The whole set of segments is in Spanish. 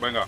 Venga.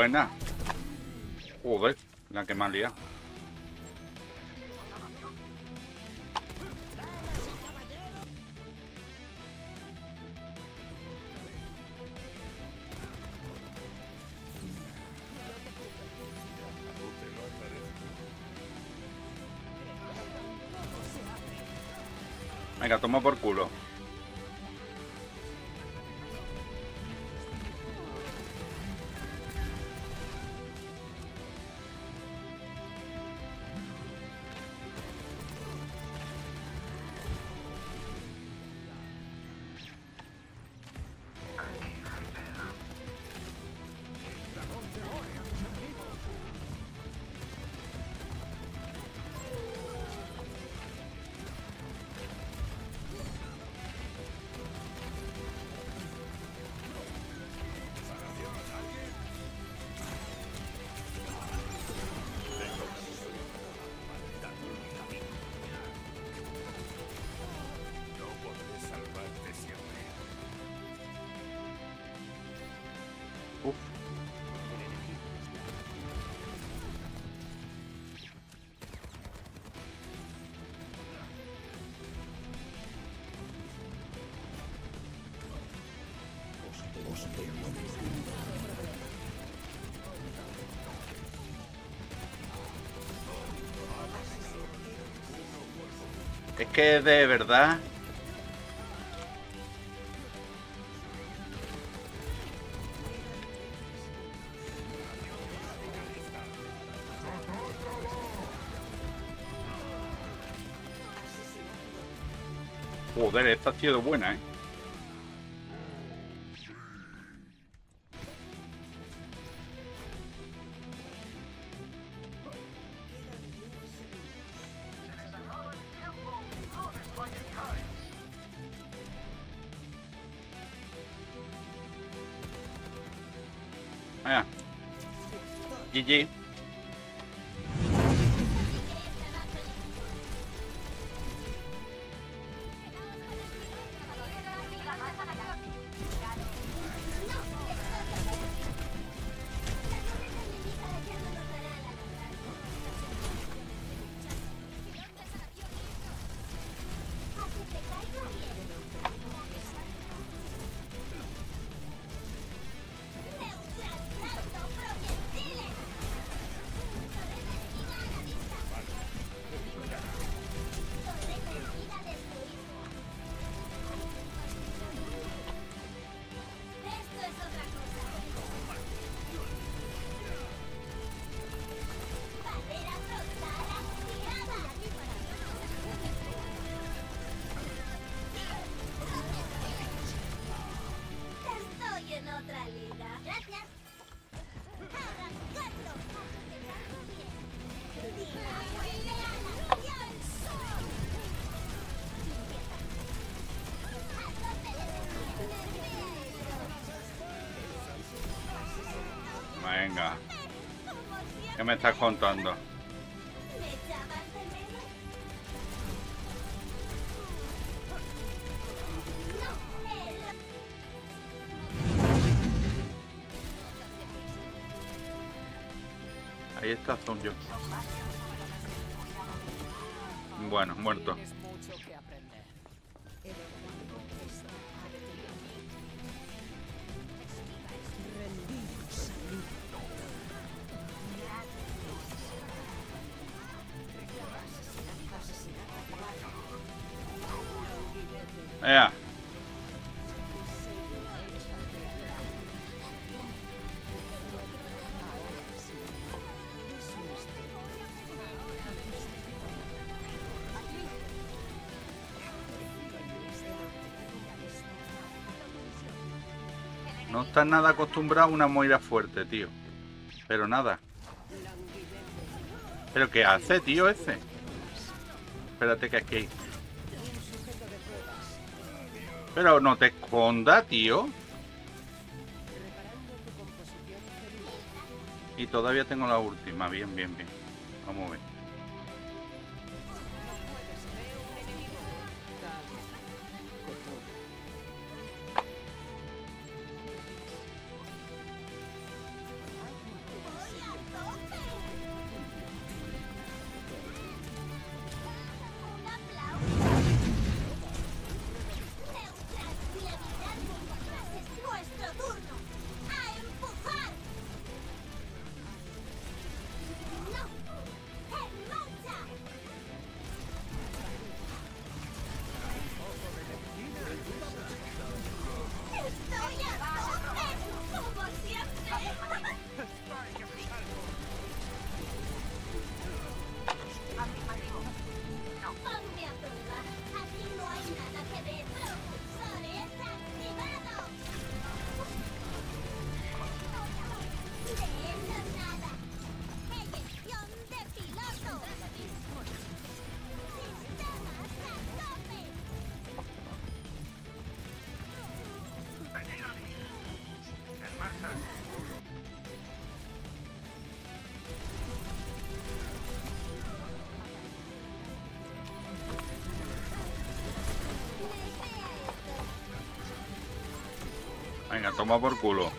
Buena. Joder, la que ha liado. Venga, toma por culo. Es que de verdad Joder, esta ha sido buena, ¿eh? Venga. GG. Gracias. Venga. ¿Qué me estás contando? Ahí está Son yo. Bueno, muerto. Yeah. No estás nada acostumbrado a una moira fuerte, tío. Pero nada. ¿Pero qué hace, tío, ese? Espérate que aquí... Pero no te esconda, tío. Y todavía tengo la última. Bien, bien, bien. Vamos a ver. Venga, toma por culo.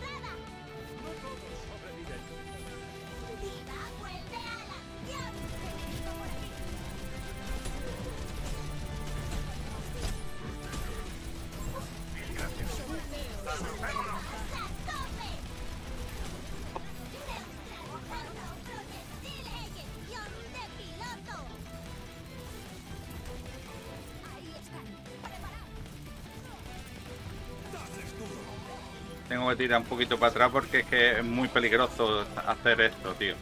Tengo que tirar un poquito para atrás porque es que es muy peligroso hacer esto, tío.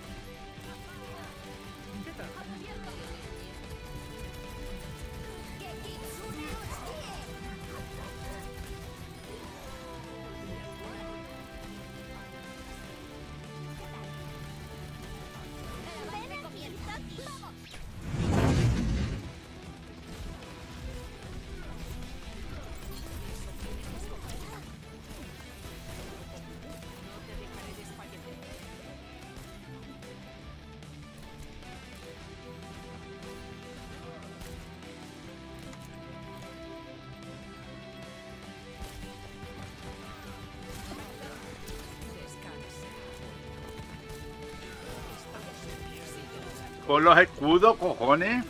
Con los escudos, cojones.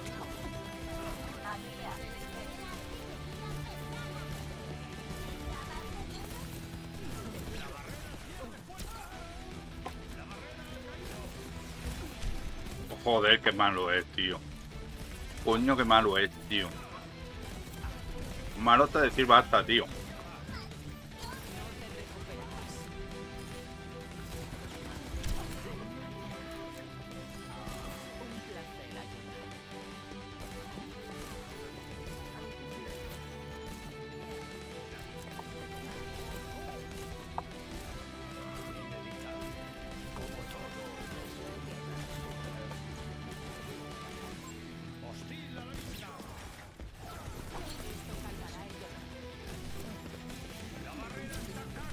Joder, qué malo es, tío. Coño, qué malo es, tío. Malo hasta decir basta, tío.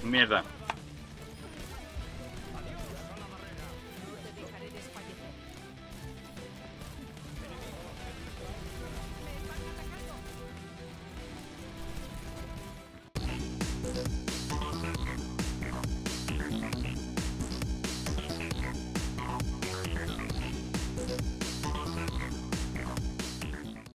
Mierda.